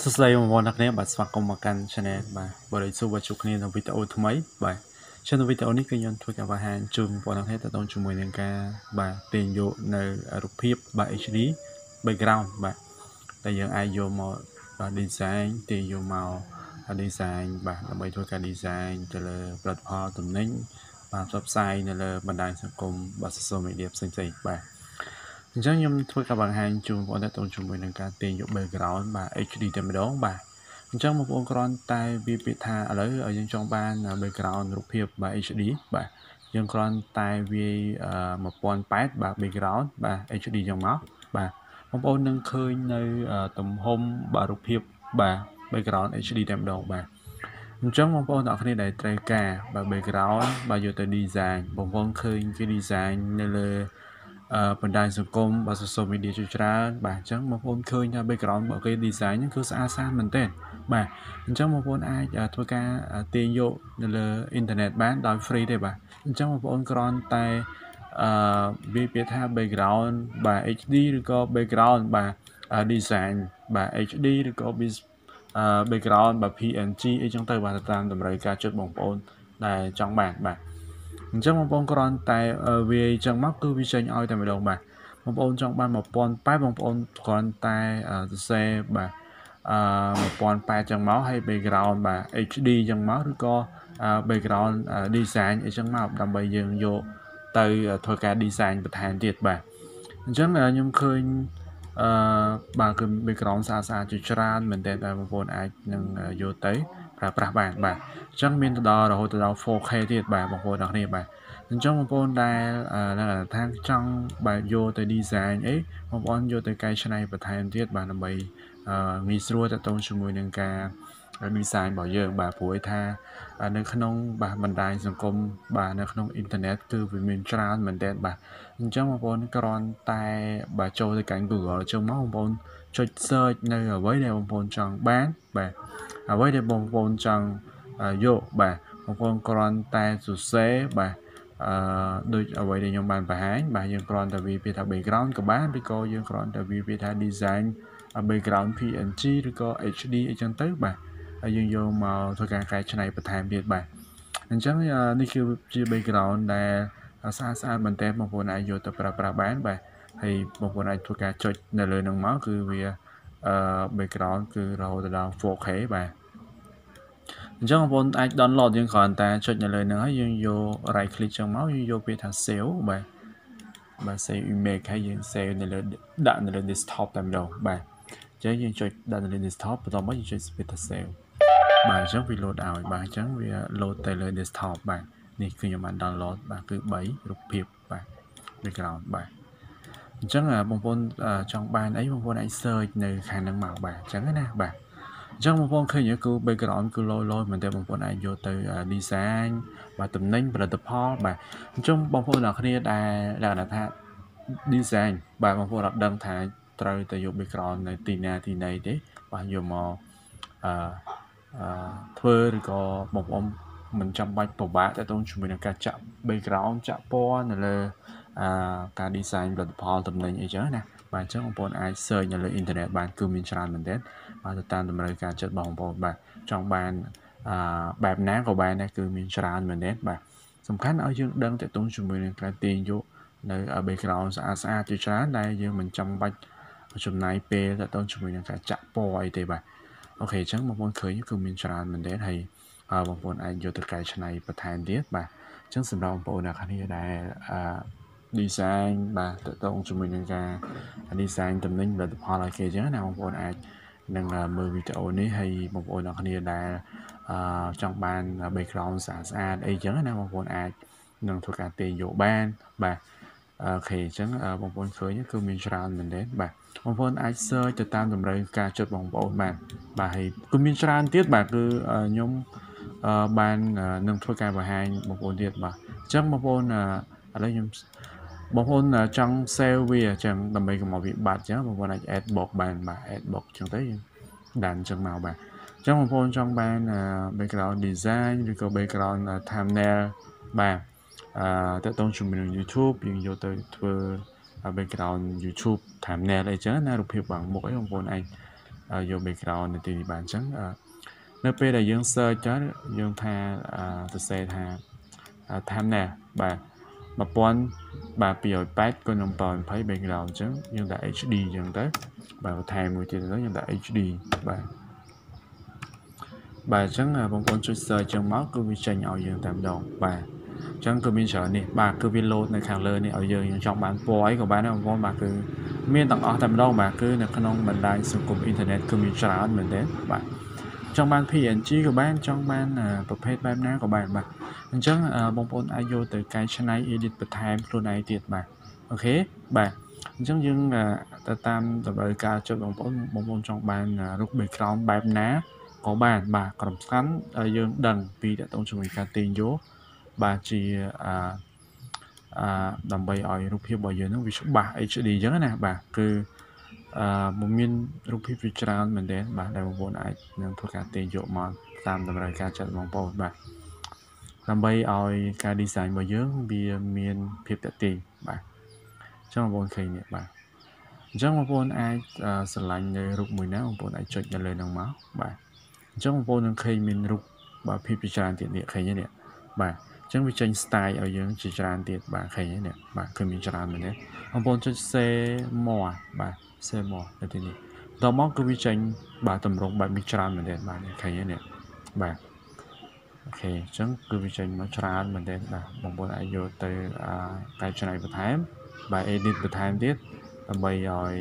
សួស្តីបងប្អូនអ្នកគ្នាបាទស្វាគមន៍មកកាន់ Channel បាទបរិយាសួរជួបគ្នានៅវីដេអូថ្មីបាទក្នុងវីដេអូនេះគឺខ្ញុំធ្វើការបង្ហាញជូនបងប្អូនអ្នកគ្នាតទៅជាមួយនឹងការបាទទាញយកនៅរូបភាពបាទ HD background បាទដែលយើងអាចយកមកបាទ design ទាញយកមក design បាទដើម្បីធ្វើការ design ទៅលើផលិតផលទំនិញបាទផ្សព្វផ្សាយនៅលើបណ្ដាញសង្គមបាទ social media ផ្សេងៗបាទ អញ្ចឹងខ្ញុំធ្វើការបង្ហាញជូនបងប្អូនតទៅជាមួយនឹងការទាញយក background បាទ HD តែម្ដងបាទអញ្ចឹងបងប្អូនគ្រាន់តែវាពាក្យថាឥឡូវយើងចង់បាន background រូបភាពបាទ HD បាទយើងគ្រាន់តែវាយ1080បាទ background បាទ HD ចឹងមកបាទបងប្អូននឹងឃើញនៅទំហំបាទរូបភាពបាទ background HD តែម្ដងបាទអញ្ចឹងបងប្អូនអ្នកគ្នាដែលត្រូវការបាទ background បាទយកទៅ design បងប្អូនឃើញគេ design នៅលើ បណ្ដាញសង្គមបាទ social media ជាច្រើនបាទអញ្ចឹងបងប្អូនឃើញថា background របស់គេ design ហ្នឹងគឺស្អាតស្អាតមែនទែនបាទអញ្ចឹងបងប្អូនអាចធ្វើការទាញយកនៅលើអ៊ីនធឺណិតបានដោយ free ទេបាទអញ្ចឹងបងប្អូនគ្រាន់តែអឺវាពាក្យថា background បាទ HD ឬក៏ background បាទ design បាទ HD ឬក៏ background បាទ PNG អីចឹងទៅបាទតាមតម្រូវការចិត្តបងប្អូនដែលចង់បានបាទ អញ្ចឹងបងប្អូនគ្រាន់តែវាអញ្ចឹងមកគឺវាចេញឲ្យតែម្ដងបាទបងប្អូនចង់បាន1080បងប្អូនគ្រាន់តែសរសេរបាទអឺ1080ចឹងមកហើយ background បាទ HD ចឹងមកឬក៏ background design អីចឹងមកដើម្បីយើងយកទៅធ្វើការ design បន្ថែមទៀតបាទអញ្ចឹងខ្ញុំឃើញ អឺបាទគឺ background ស្អាតស្អាតជាច្រើនមែនតើបងប្អូនអាចនឹងយកទៅប្រើប្រាស់បានបាទអញ្ចឹងមានទៅដល់រហូតដល់ 4K ទៀតបាទបងប្អូនទាំងគ្នាបាទអញ្ចឹងបងប្អូនដែលថាចង់បាទយកទៅ design អីបងប្អូនយកទៅកែច្នៃបន្ថែមទៀតបាទដើម្បីងាយស្រួលតទៅជាមួយនឹងការ design របស់យើងបាទព្រោះថានៅក្នុងបាទបណ្ដាញសង្គមបាទនៅក្នុងអ៊ីនធឺណិតគឺវាមានច្រើនមែនទែនបាទអញ្ចឹងបងប្អូនគ្រាន់តែបាទចូលទៅកាន់ Google ចុងមកបងប្អូនចុច search នៅអ្វីដែលបងប្អូនចង់បានបាទអ្វីដែលបងប្អូនចង់យកបាទបងប្អូនគ្រាន់តែសរសេរបាទអឺដូចអ្វីដែលខ្ញុំបានបង្ហាញបាទយើងគ្រាន់តែវាពាក្យថា background ក៏បានឬក៏យើងគ្រាន់តែវាពាក្យថា design background PNG ឬក៏ HD អីចឹងទៅបាទ ហើយយើងយកមកធ្វើការកែច្នៃបន្ថែមទៀតបាទអញ្ចឹងនេះគឺជា background ដែលស្អាតស្អាតមែនតើបងប្អូនអាចយកទៅប្រើប្រាស់បានបាទហើយបងប្អូនអាចធ្វើការចុចនៅលើនឹងមកគឺវាអឺ background គឺរហូតដល់ 4K បាទអញ្ចឹងបងប្អូនអាច download យើងគ្រាន់តែចុចនៅលើហ្នឹងហើយយើងយក right click ចឹងមកយើងយកពាក្យថា save បាទបាទ save image ហើយយើង save នៅលើដាក់នៅលើ desktop តែម្ដងបាទអញ្ចឹងយើងចុចដាក់នៅលើ desktop បន្ទាប់មកយើងចុចពាក្យថា save បាទអញ្ចឹងវា load ឲ្យបាទអញ្ចឹងវា load ទៅលើ desktop បាទនេះគឺខ្ញុំបាន download បាទគឺ3រូបភាពបាទ background បាទអញ្ចឹងបងប្អូនចង់បានអីបងប្អូនអាច search នៅខាងហ្នឹងមកបាទអញ្ចឹងណាបាទអញ្ចឹងបងប្អូនឃើញគឺ background គឺលយលយមែនតើបងប្អូនអាចយកទៅ design បាទតំណែងផលិតផលបាទអញ្ចឹងបងប្អូនអ្នកគ្នាដែលលក្ខណៈថា design បាទបងប្អូនអត់ដឹងថាត្រូវទៅយក background នៅទីណាទីណីទេបាទយកមកអឺ ធ្វើឬក៏បងប្អូនមិនចាំបាច់ពិបាកទៅទៅជាមួយនឹងការចាក់ background ចាក់ពណ៌នៅលើអាការ design ផលិតផលទំនិញអីចឹងណាបាទអញ្ចឹងបងប្អូនអាច search នៅលើអ៊ីនធឺណិតបានគឺមានច្រើនមែនទែនបាទទៅតាមតម្រូវការចិត្តរបស់បងប្អូនបាទចង់បានអឺបែបណាក៏បានដែរគឺមានច្រើនមែនទែនបាទសំខាន់ឲ្យយើងដឹងតទៅជាមួយនឹងការទាញយកនៅ background ស្អាតស្អាតជាច្រើនដែលយើងមិនចាំបាច់ចំណាយពេលតទៅជាមួយនឹងការចាក់ពណ៌អីទេបាទ អូខេអញ្ចឹងបងប្អូនឃើញគឺមានច្រើនមែនទេហើយបងប្អូនអាចយកទៅកែច្នៃបន្ថែមទៀតបាទអញ្ចឹងសម្រាប់បងប្អូនអ្នកគ្នាដែលអឺ design បាទតកតងជាមួយនឹងការ design តំណែងផលិតផលឲ្យគេអញ្ចឹងណាបងប្អូនអាចនឹងមើលវីដេអូនេះហើយបងប្អូនអ្នកគ្នាដែលអឺចង់បាន background ស្អាតស្អាតអីចឹងណាបងប្អូនអាចនឹងធ្វើការទាញយកបានបាទអូខេអញ្ចឹងបងប្អូនឃើញគឺមានច្រើនមែនទេបាទ បងប្អូនអាច search ទៅតាមតម្រូវការចិត្តបងប្អូនបាទបាទហើយគឺមានច្រើនទៀតបាទគឺខ្ញុំបាននឹងធ្វើការបង្ហាញបងប្អូនទៀតបាទអញ្ចឹងបងប្អូនឥឡូវខ្ញុំបងប្អូនចង់ save វាអញ្ចឹងដើម្បីកុំឲ្យវាបាត់អញ្ចឹងបងប្អូនអាច add box បានបាទ add box អញ្ចឹងទៅដានអញ្ចឹងមកបាទអញ្ចឹងបងប្អូនចង់បាន background design ឬក៏ background thumbnail បាទអឺតើតោងជាមួយនឹង YouTube យើងយកទៅធ្វើ background YouTube thumbnail អីចឹងណារូបភាពបងមុខអីបងប្អូនអាចយក background នៅទីនេះបានអញ្ចឹងនៅពេលដែលយើង search ទៅយើងថាសរសេរថា thumbnail បាទ1000បាទ280គុណនឹង720 background អញ្ចឹងយើងដាក់ HD អញ្ចឹងទៅបាទបន្ថែមមួយទៀតទៅយើងដាក់ HD បាទបាទអញ្ចឹងបងប្អូនចុច search អញ្ចឹងមកគឺវាចេញឲ្យយើងតែម្ដងបាទ អញ្ចឹងគឺមានច្រើននេះបាទគឺវា load នៅខាងលើនេះឲ្យយើងយើងចង់បានពណ៌អីក៏បានដែរបងប្អូនបាទគឺមានទាំងអស់តែម្ដងបាទគឺនៅក្នុងបណ្ដាញសង្គមអ៊ីនធឺណិតគឺមានច្រើនមែនទេបាទចង់បាន PNG ក៏បានចង់បានប្រភេទបែបណាក៏បានបាទអញ្ចឹងបងប្អូនអាចយកទៅកែច្នៃ edit បន្ថែមខ្លួនឯងទៀតបាទអូខេបាទអញ្ចឹងយើងទៅតាមតម្រូវការចិត្តបងប្អូនបងប្អូនចង់បានរូប background បែបណាក៏បានបាទក្រំស្ខាន់យើងដឹងពីតកតងជាមួយការទាញយក បាទជាអាអាដើម្បីឲ្យរូបភាពរបស់យើងនឹងវាច្បាស់ HD អញ្ចឹងណាបាទគឺអឺមានរូបភាពវាច្រើនមែនទែនបាទដែលបងប្អូនអាចនឹងធ្វើការទាញយកមកតាមតម្រូវការចិត្តបងប្អូនបាទដើម្បីឲ្យការ design របស់យើងវាមានភាពតាក់ទាញបាទអញ្ចឹងបងប្អូនឃើញនេះបាទអញ្ចឹងបងប្អូនអាចស្រឡាញ់នៅរូបមួយណាបងប្អូនអាចចុចនៅលើហ្នឹងមកបាទអញ្ចឹងបងប្អូននឹងឃើញមានរូបបាទភាពជាច្រើនទៀតនេះឃើញទេនេះបាទអញ្ចឹងវាចេញ style ឲ្យយើងជាច្រើនទៀតបាទឃើញទេនេះបាទគឺមានច្រើនមែនទេបងប្អូនចុច say more បាទ say more នៅទីនេះដល់មកគឺវាចេញបាទតម្រងបែបមានច្រើនមែនទេបាទឃើញទេនេះបាទអូខេអញ្ចឹងគឺវាចេញមកច្រើនមែនទេបាទបងប្អូនអាចយកទៅកែច្នៃបន្ថែមបាទ edit បន្ថែមទៀតដើម្បីឲ្យ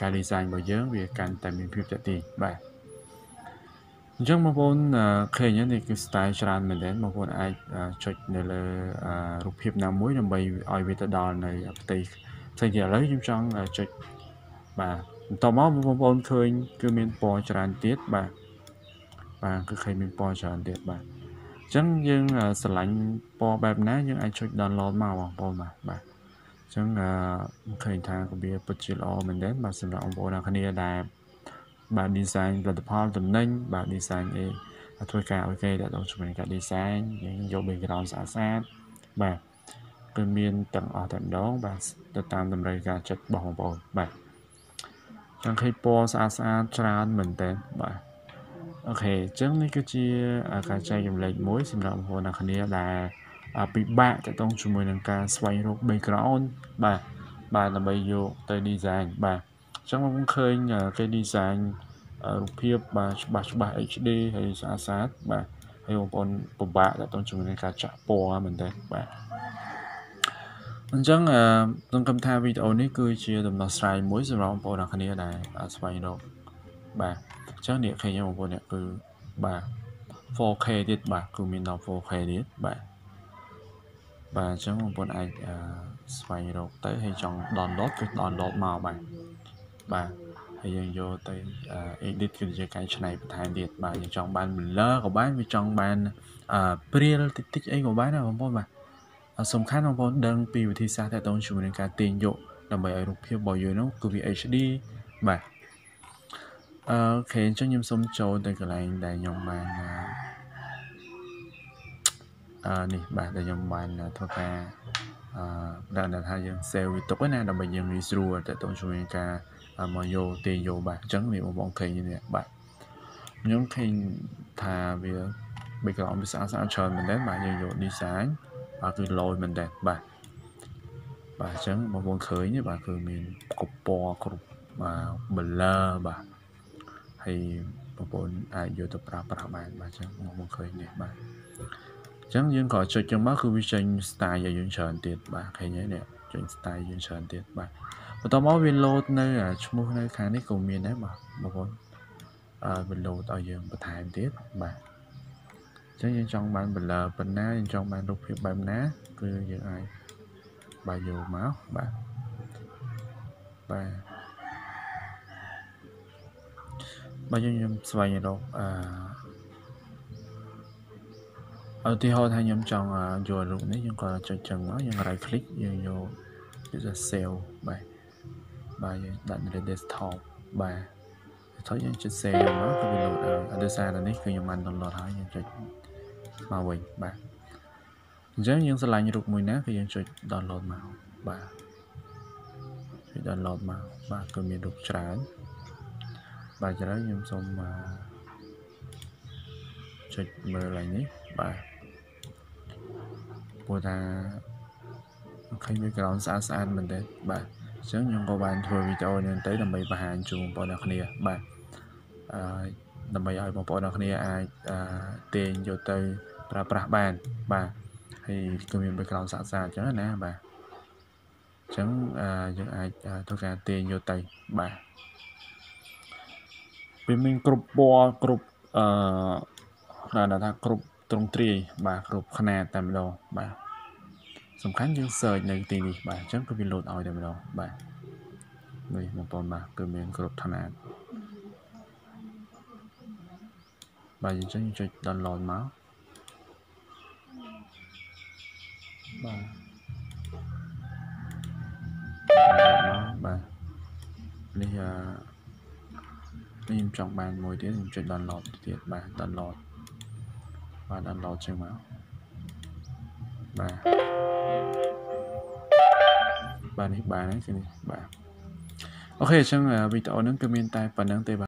ការ design របស់យើងវាកាន់តែមានភាពទាក់ទាញបាទ អញ្ចឹងបងប្អូនឃើញនេះគឺ style ច្រើនមែនទែនបងប្អូនអាចចុចនៅលើរូបភាពណាមួយដើម្បីឲ្យវាទៅដល់នៅផ្ទៃផ្សេងទៀតឥឡូវខ្ញុំចង់ចុចបាទបន្តមកបងប្អូនឃើញគឺមានពណ៌ច្រើនទៀតបាទបាទគឺឃើញមានពណ៌ច្រើនទៀតបាទអញ្ចឹងយើងស្រឡាញ់ពណ៌បែបណាយើងអាចចុច download មកបងប្អូនបាទបាទអញ្ចឹងឃើញថាវាពិតជាល្អមែនទែនបាទសម្រាប់បងប្អូនអ្នកគ្នាដែល បាទ design ផលិតផលតំណែងបាទ design អីធ្វើការឲ្យគេដាក់ដល់ជាមួយនឹងការ design យើងយក background ស្អាតស្អាតបាទគឺមានទាំងអស់តែម្ដងបាទទៅតាមតម្រូវការចិត្តរបស់បងប្អូនបាទចង់ឃើញពណ៌ស្អាតស្អាតច្រើនមែនតើបាទអូខេអញ្ចឹងនេះគឺជាការចែកចម្លែកមួយសម្រាប់បងប្អូនអ្នកគ្នាដែលពិបាកតទៅជាមួយនឹងការស្វែងរក background បាទបាទដើម្បីយកទៅ design បាទ អញ្ចឹងខ្ញុំឃើញគេ design រូបភាពបាទច្បាស់ច្បាស់ HD ហើយស្អាតស្អាតបាទហើយបងប្អូនពិបាកតទៅជាមួយនឹងការចាក់ពណ៌មែនទេបាទអញ្ចឹងខ្ញុំគិតថាវីដេអូនេះគឺជាដំណោះស្រាយមួយសម្រាប់បងប្អូនអ្នកគ្នាដែលស្វែងរកបាទអញ្ចឹងនេះឃើញបងប្អូននេះគឺបាទ 4K ទៀតបាទគឺមានដល់ 4K ទៀតបាទបាទអញ្ចឹងបងប្អូនអាចស្វែងរកទៅហើយចង់ download គឺ download មកបាទ បាទហើយយើងយកទៅ edit គឺជាការច្នៃបន្ថែមទៀតបាទយើងចង់បាន blur ក៏បានវាចង់បានព្រាលតិចតិចអីក៏បានដែរបងប្អូនបាទសំខាន់បងប្អូនដឹងពីវិធីសាស្ត្រតទៅជាមួយនឹងការទាញយកដើម្បីឲ្យរូបភាពរបស់យើងនោះគឺវា HD បាទអូខេអញ្ចឹងខ្ញុំសូមចូលទៅកន្លែងដែលខ្ញុំបានអឺនេះបាទដែលខ្ញុំបានធ្វើការអឺដែលថាយើង save វាទុកណាដើម្បីយើងងាយស្រួលតទៅជាមួយការ មកយកទេយកបាទអញ្ចឹងនេះបងប្អូនឃើញនេះបាទខ្ញុំឃើញថាវា background វាស្អាតស្អាតច្រើនមែនទេបាទយើងយក design បាទគឺលយមែនទេបាទបាទអញ្ចឹងបងប្អូនឃើញបាទគឺមានកពណ៌គ្រប់បាទ blur បាទហើយបងប្អូនអាចយកទៅប្រើប្រាស់បានបាទអញ្ចឹងបងប្អូនឃើញនេះបាទអញ្ចឹងយើងក៏ចុចចឹងមកគឺវាចេញ style ឲ្យយើងច្រើនទៀតបាទឃើញហើយនេះចេញ style យើងច្រើនទៀតបាទ បន្ទាប់មកវា load នៅឈ្មោះនៅខាងនេះក៏មានដែរបាទបងប្អូនអឺវា load ឲ្យយើងបន្ថែមទៀតបាទអញ្ចឹងយើងចង់បាន blur ប៉ុណ្ណាយើងចង់បានរូបភាពបែបណា គឺយើងអាចបាទយកមកបាទបាទបាទយើងខ្ញុំស្វែងរកអឺឧទាហរណ៍ថាខ្ញុំចង់យករូបនេះយើងក៏ចុចចឹងមកយើង right click យើងយកគឺថា save បាទ បាទយើងដាក់នៅលើ desktop បាទថយយើងចុច save មកគឺវា load ឲ្យដោយសារតែនេះគឺខ្ញុំបាន download ហើយយើងចុចមកវិញបាទអញ្ចឹងយើងឆ្លាញ់រូបមួយណាគឺយើងចុច download មកបាទចុច download មកបាទគឺមានរូបច្រើនបាទឥឡូវខ្ញុំសូមអឺចុចមើលឡើងនេះបាទព្រោះថាឃើញ background ស្អាតស្អាតមែនទេបាទ អញ្ចឹងខ្ញុំក៏បានធ្វើវីដេអូនេះទៅដើម្បីបង្ហាញជូនបងប្អូនអ្នកគ្នាបាទអឺដើម្បីឲ្យបងប្អូនអ្នកគ្នាអាចអឺទាញយកទៅប្រើប្រាស់បានបាទហើយគឺមាន background ស្អាតស្អាតអញ្ចឹងណាបាទអញ្ចឹងអឺយើងអាចធ្វើការទាញយកទៅបាទវាមានគ្រប់ពណ៌គ្រប់អឺដល់ថាគ្រប់ទ្រង់ទ្រាយបាទគ្រប់ຂະຫນាតតែម្ដងបាទ សំខាន់យើង search នៅទីនេះបាទអញ្ចឹងគឺវា load ឲ្យតែម្ដងបាទនេះបងប្អូនបាទគឺមានគ្រប់ឋានៈបាទយើងចឹងចុច download មកបាទបាទនេះអឺខ្ញុំចង់បានមួយទៀតខ្ញុំចុច download ទៀតបាទ download បាទ download ចឹងមក បាទបាទនេះបានហើយគឺនេះបាទអូខេអញ្ចឹងវីដេអូហ្នឹងគឺមានតែប៉ុណ្្នឹងទេបាទ